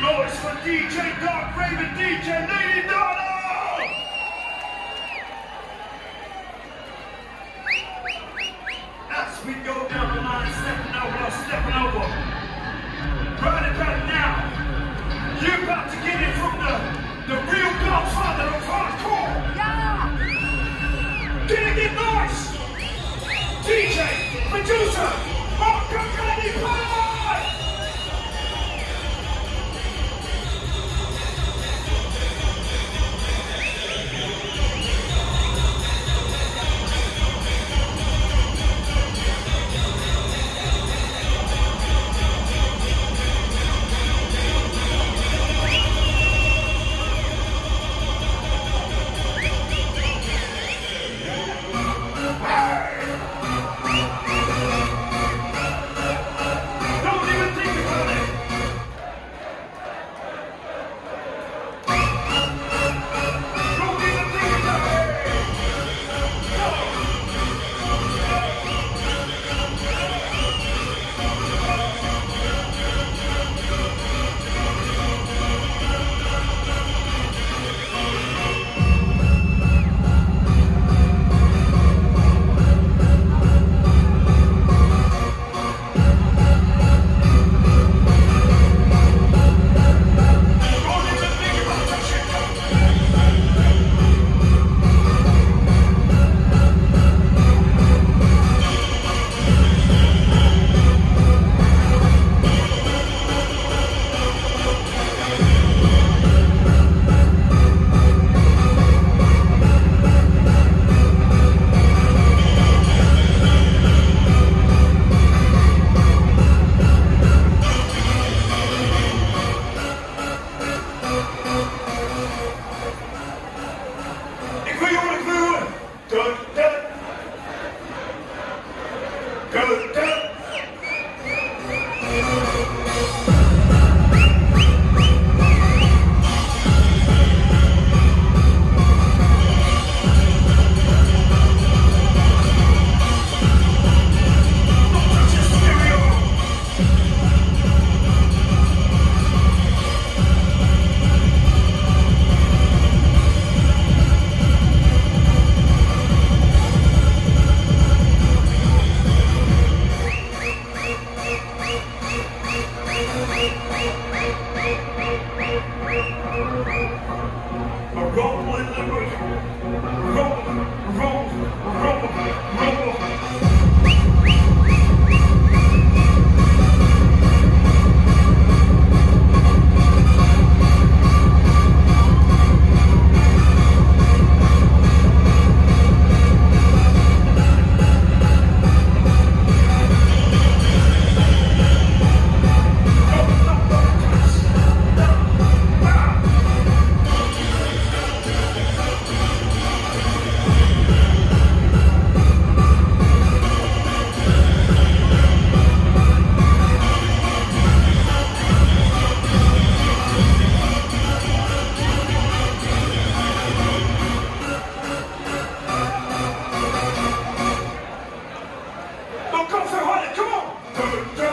noise for DJ Dark Raven, DJ Lady Donna! As we go down the line, stepping over, stepping over. Right about now. Roll, roll, roll, roll, roll, roll. Good